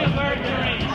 University.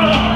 Oh!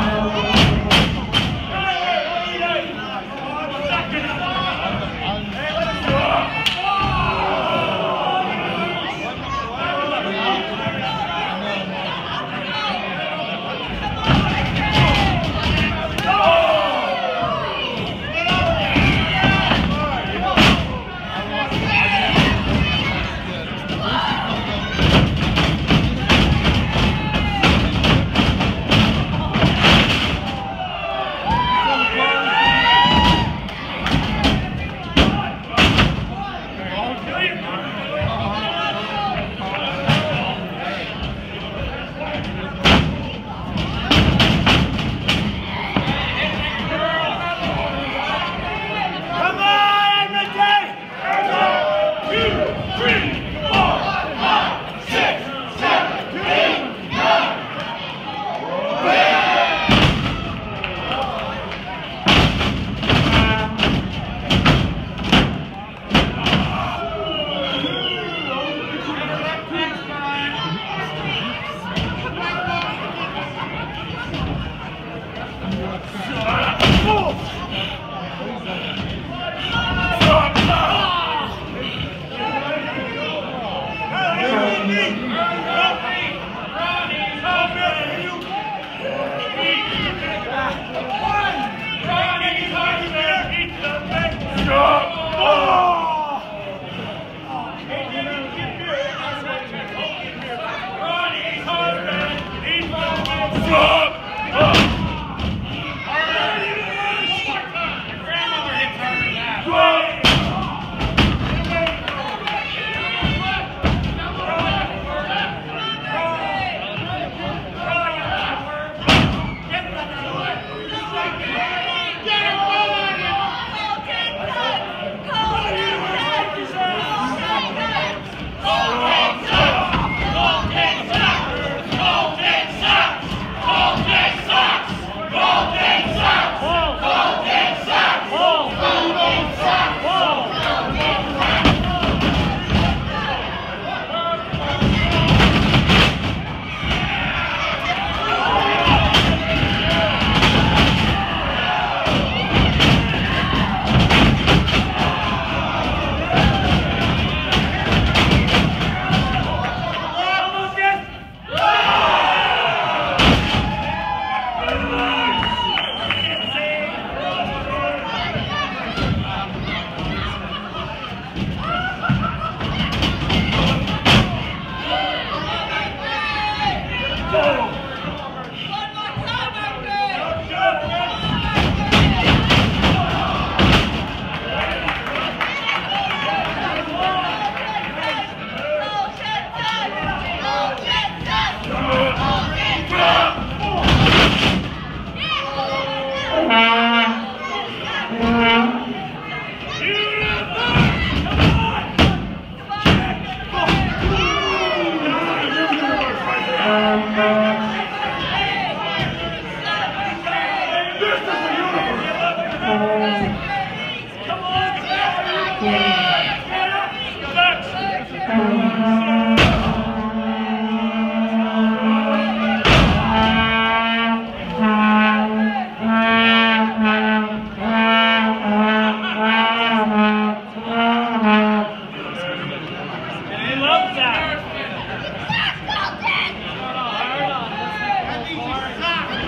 Golden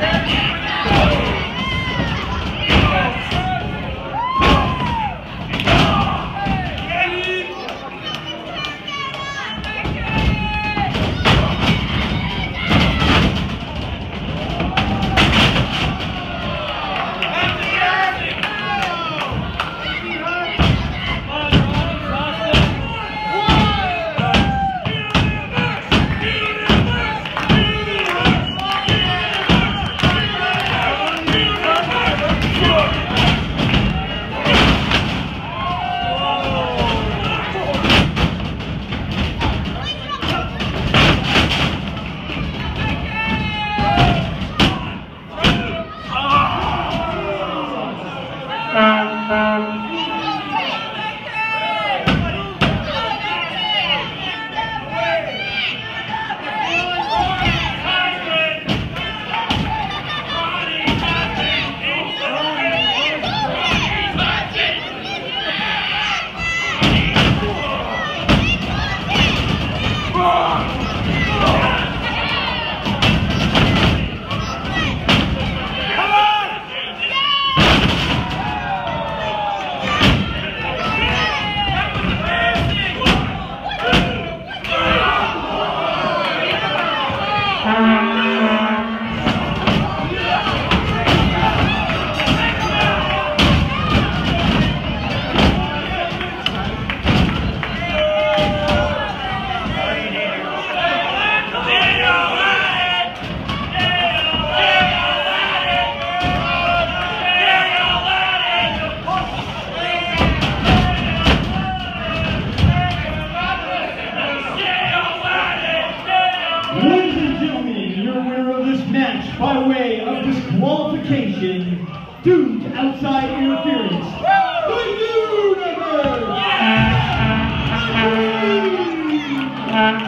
Thank. Amen. doomed to outside interference. The universe! Yeah!